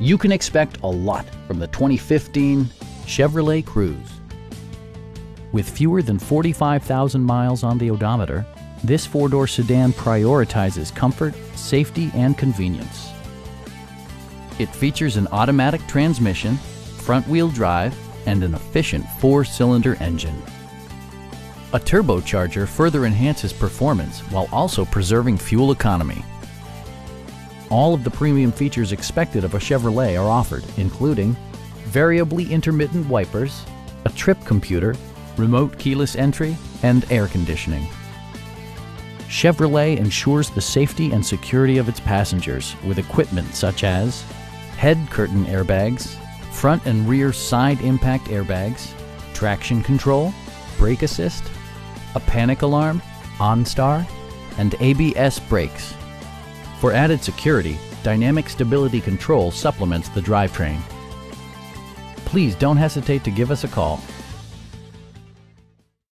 You can expect a lot from the 2015 Chevrolet Cruze. With fewer than 45,000 miles on the odometer, this four-door sedan prioritizes comfort, safety, and convenience. It features an automatic transmission, front-wheel drive, and an efficient four-cylinder engine. A turbocharger further enhances performance while also preserving fuel economy. All of the premium features expected of a Chevrolet are offered, including variably intermittent wipers, a trip computer, remote keyless entry, and air conditioning. Chevrolet ensures the safety and security of its passengers with equipment such as head curtain airbags, front and rear side impact airbags, traction control, brake assist, a panic alarm, OnStar, and ABS brakes. For added security, Dynamic Stability Control supplements the drivetrain. Please don't hesitate to give us a call